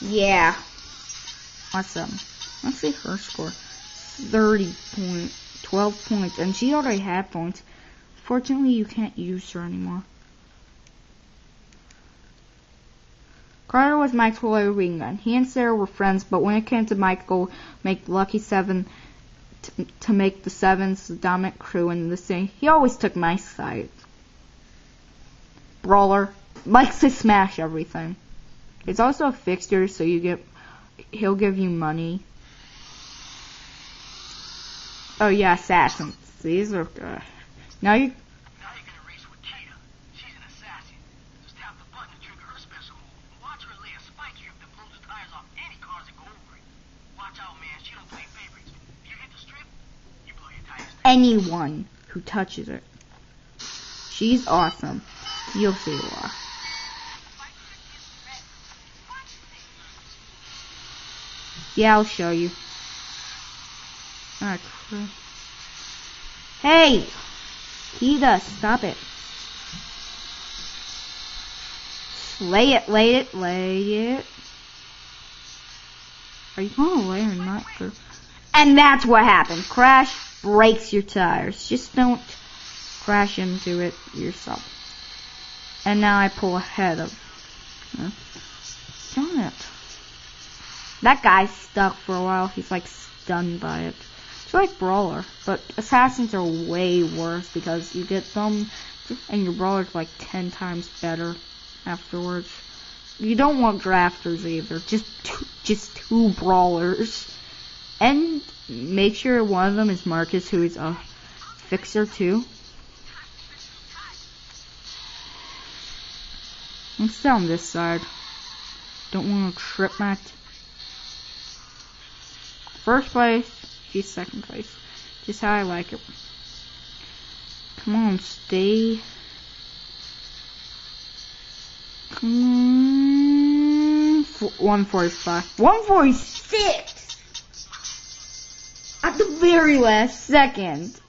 Yeah. Awesome. Let's see her score. 30 point, 12 points, and she already had points. Fortunately, you can't use her anymore. Carter was Mike's ring gun. He and Sarah were friends, but when it came to Michael make Lucky Seven to, make the Sevens dominant crew in the city, he always took Mike's side. Brawler likes to smash everything. It's also a fixture, so you get he'll give you money. Oh yeah, assassins. These are uh, now you Now you're gonna race with Kita. She's an assassin. Just tap the button to trigger her special move. Watch her lay a spike here that blows the tires off any cars that go over it. Watch out, man. She don't play favorites. If you hit the strip, you blow your tires anyone who touches it. She's awesome. You'll see why. Yeah, I'll show you. Crap. Hey! Kita, stop it. Lay it, lay it, lay it. Are you gonna lay or not? And that's what happens. Crash breaks your tires. Just don't crash into it yourself. And now I pull ahead of. Huh? Darn it. That guy's stuck for a while. He's like stunned by it. It's like Brawler, but Assassins are way worse because you get them and your Brawler's like 10 times better afterwards. You don't want drafters either. Just two, just two Brawlers. And make sure one of them is Marcus, who is a fixer too. Let's on this side. Don't want to trip Matt. First place, she's second place. Just how I like it. Come on, stay. Come on. 145. 146! At the very last second.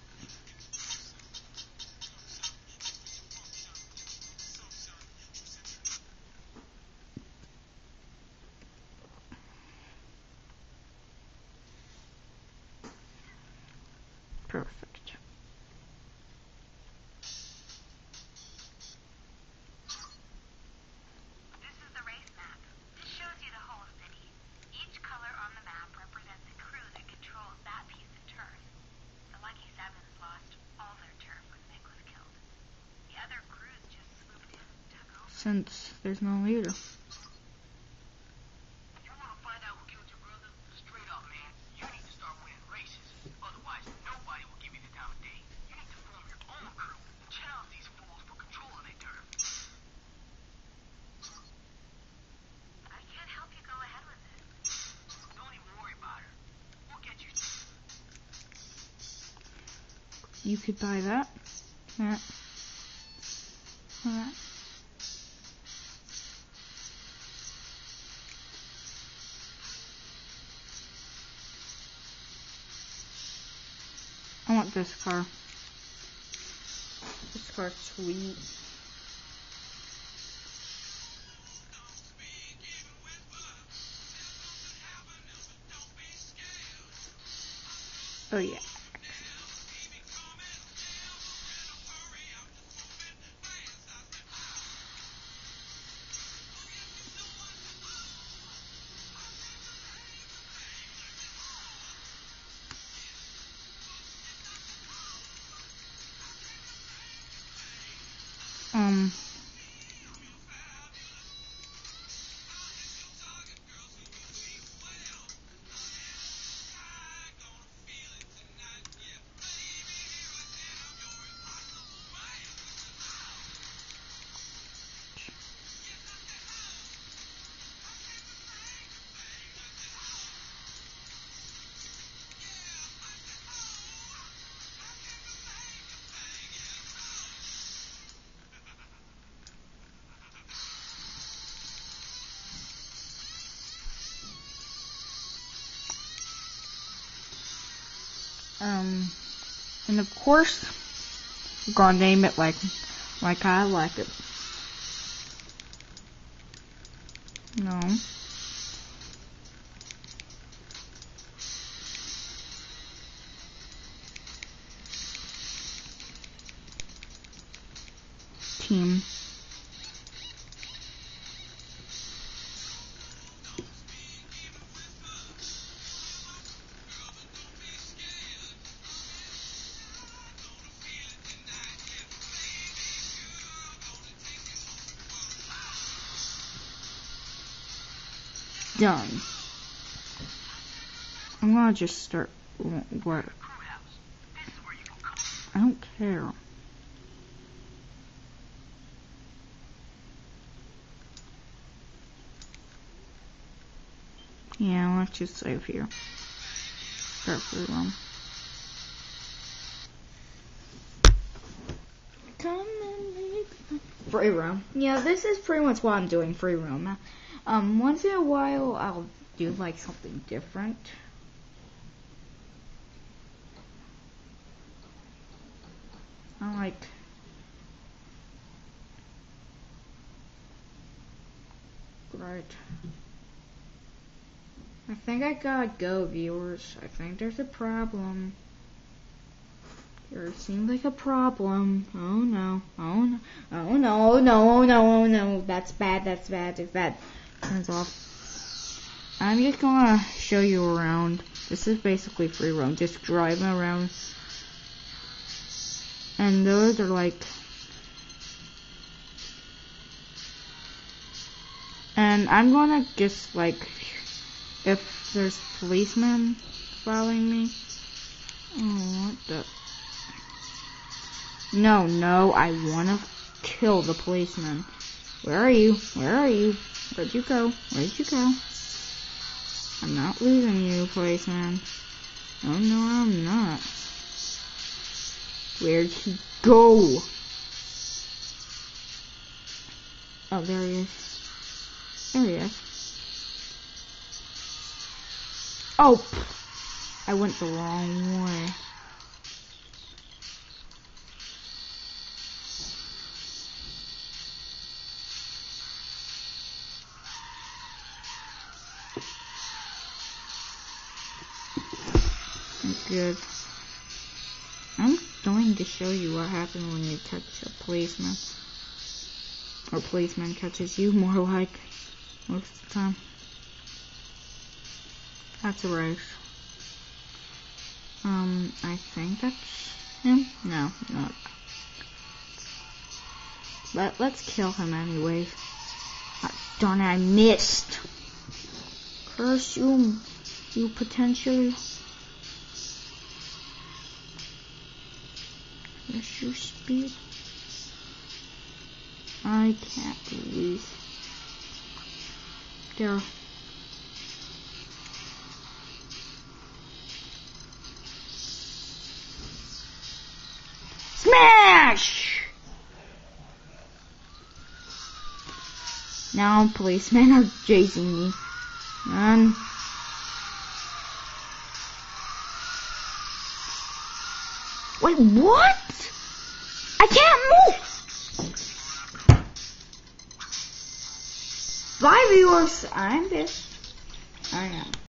Her. there's no leader. you. You could buy that. That. That. Want this car. This car's sweet. Oh yeah. Um. Um, and of course, we're gonna name it like, like I like it. No. Team. Done. I'm gonna just start wh- where Crew house. This is where you can come. I don't care. Yeah, let's just save here. Start free roam. Come and make free roam. Yeah, this is pretty much what I'm doing free roam. Um, once in a while I'll do like something different. I like right. I think I gotta go, viewers. I think there's a problem. There seems like a problem. Oh no. Oh no. Oh no. Oh No. Oh no. Oh no. That's bad. That's bad. If that turns off. I'm just gonna show you around. This is basically free roam. Just driving around. And those are like. And I'm gonna just like. If there's policemen following me. Oh, what the. No, no, I wanna kill the policeman. Where are you? Where are you? Where'd you go? Where'd you go? I'm not losing you, policeman. Oh no, I'm not. Where'd he go? Oh, there he is. There he is. Oh, I went the wrong way. I'm going to show you what happens when you touch a policeman. Or policeman catches you, more like, most of the time. That's a race. Um, I think that's him. No, not. But let's kill him anyway. Ah, darn it, I missed. Curse you, you potentially. Where's your speed? I can't believe. There. Smash! Now policemen are chasing me. And Wait, what? I can't move! Bye viewers, I'm this. I am.